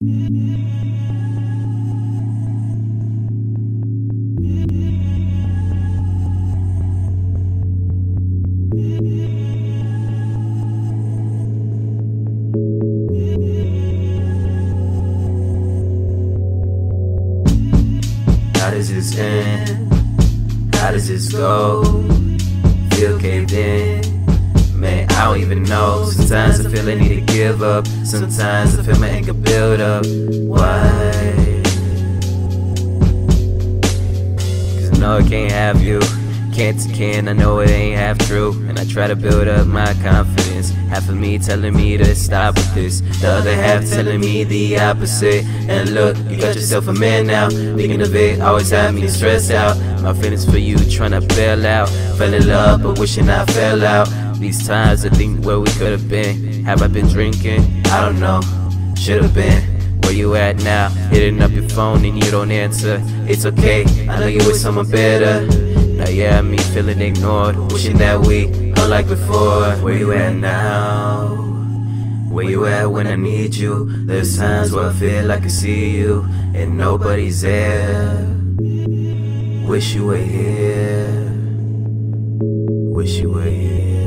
How does this end? How does this go? Feel caved in. Don't even know. Sometimes I feel I need to give up. Sometimes I feel my anger build up. Why? Cause I know I can't have you. Can't to can, I know it ain't half true. And I try to build up my confidence. Half of me telling me to stop with this. The other half telling me the opposite. And look, you got yourself a man now. Thinking of it always had me stressed out. My feelings for you trying to bail out. Fell in love, but wishing I fell out. These times I think where we could have been. Have I been drinking? I don't know. Should have been. Where you at now? Hitting up your phone and you don't answer. It's okay, I know you with someone better. Now yeah, me feeling ignored, wishing that we unlike before. Where you at now? Where you at when I need you? There's times where I feel like I see you and nobody's there. Wish you were here. Wish you were here.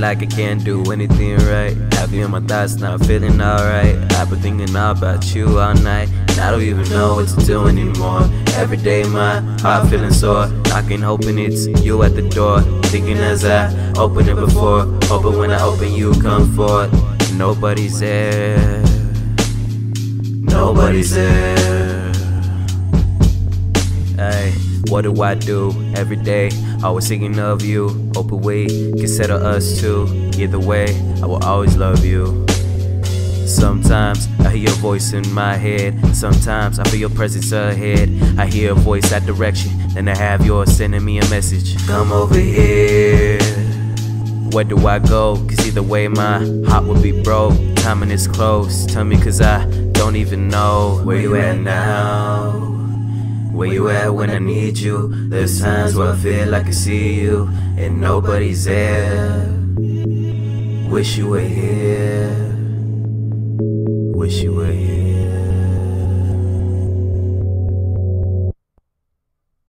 Like I can't do anything right. Have you in my thoughts, not feeling alright. I've been thinking about you all night. And I don't even know what to do anymore. Every day my heart feeling sore. Knocking, hoping it's you at the door. Thinking as I open it before. Hoping when I open you come forth. Nobody's there. Nobody's there. What do I do every day? Always thinking of you. Hoping we can settle us too. Either way, I will always love you. Sometimes I hear your voice in my head. Sometimes I feel your presence ahead. I hear a voice that direction. Then I have yours sending me a message. Come over here. Where do I go? Cause either way my heart will be broke. Timing is close. Tell me cause I don't even know where you at now. Where you at when I need you? There's times where I feel like I see you and nobody's there. Wish you were here. Wish you were here.